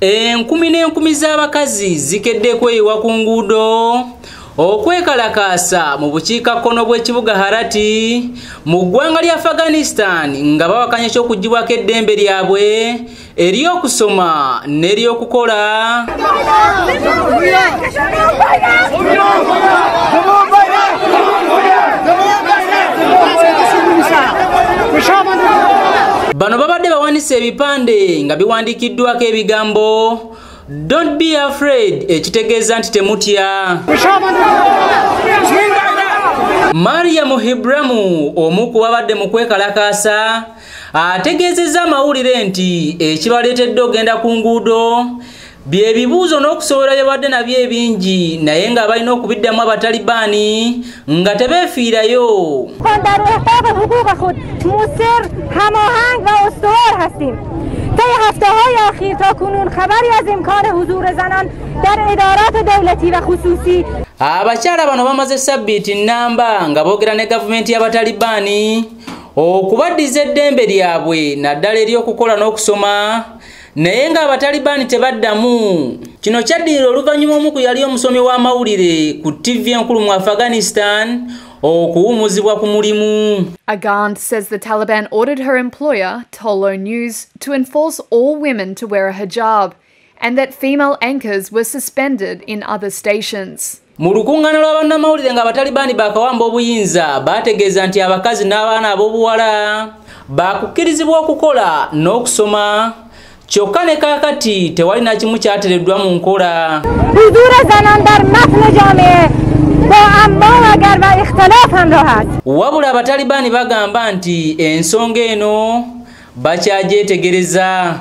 enkumi n'enkumi z'abakazi zikedde kweyiwa ku nguudo. Okwekalakaasa mu bukiikakkono bw'ekibuga harati mu ggwanga lya afghanistan nga bawakanya ekyokugibwako eddembe lyabwe ery'okusoma n'ery'okukola bano babadde bawanise ebipande nga biwandiikiddwako ebigambo don't be afraid ekitegeeza nti temutya. Mariyamu hiburamu omu ku babadde mu kwekalakaasa ategeezezza amawulire nti ekibaleetedde ogenda ku nguudo byebibuuzo n'okusobola bye badde nabyo ebingi naye nga balina okubiddamu abatalibaani nga tebeefiirayo طی هفته های اخیر تا کنون خبری از امکان حضور زنان در ادارات دولتی و خصوصی abakyala bano bamaze sabbiiti nnamba nga boogera ne gavumenti y'abatalibaani okubaddiza eddembe lyabwe naddala ery'okukola n'okusoma Naye ng'abatalibaani tebaddamu. Kino kyaddirira oluvannyuma omu ku yali omusomi w'amawulire ku ttivi enkulu mu afghanistan okuwumuzibwa ku mulimu. Agand says the Taliban ordered her employer, Tolo News, to enforce all women to wear a hijab and that female anchors were suspended in other stations. mu lukuŋŋaana lwa bannamawulire ng'abatalibaani baakawamba obuyinza baategeeza nti abakazi n'abaana ab'obuwala baakukkirizibwa okukola n'okusoma kyokka ne kaakati tewalina kimu kyatereddwa mu nkola. Wabula abatalibaani bagamba nti ensonga eno bakyajeetegereza